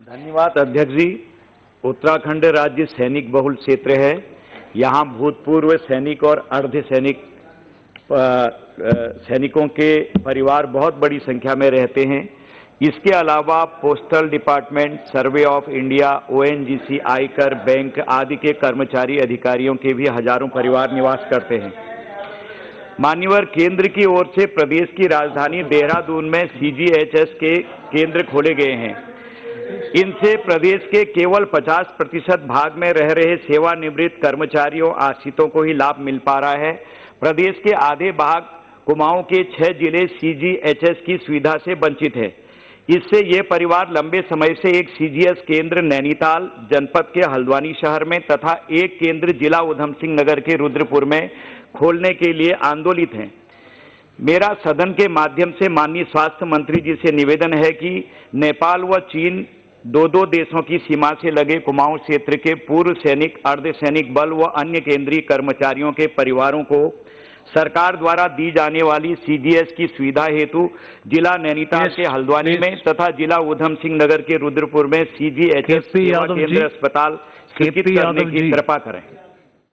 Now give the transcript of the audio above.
धन्यवाद अध्यक्ष जी। उत्तराखंड राज्य सैनिक बहुल क्षेत्र है। यहाँ भूतपूर्व सैनिक और अर्ध सैनिक सैनिकों के परिवार बहुत बड़ी संख्या में रहते हैं। इसके अलावा postal department, survey of India ONGC आयकर बैंक आदि के कर्मचारी अधिकारियों के भी हज़ारों परिवार निवास करते हैं। मान्यवर केंद्र की ओर से प्रदेश की राजधानी देहरादून में सीजीएचएस के केंद्र खोले गए हैं। इनसे प्रदेश के केवल 50 प्रतिशत भाग में रह रहे सेवानिवृत्त कर्मचारियों आश्रितों को ही लाभ मिल पा रहा है। प्रदेश के आधे भाग कुमाऊं के छह ज़िले सीजीएचएस की सुविधा से वंचित है। इससे ये परिवार लंबे समय से एक सीजीएस केंद्र नैनीताल, जनपद के हल्द्वानी शहर में तथा एक केंद्र जिला उधम सिंह नगर के रुद्रपुर में खोलने के लिए आंदोलित हैं। मेरा सदन के माध्यम से माननीय स्वास्थ्य मंत्री जी से निवेदन है कि नेपाल व चीन दो दो देशों की सीमा से लगे कुमाऊं क्षेत्र के पूर्व सैनिक अर्ध सैनिक बल व अन्य केंद्रीय कर्मचारियों के परिवारों को सरकार द्वारा दी जाने वाली सीजीएस की सुविधा हेतु जिला नैनीताल के हल्द्वानी में तथा जिला उधम सिंह नगर के रुद्रपुर में सीजीएचएस। केंद्र अस्पताल KP करने की कृपा करें।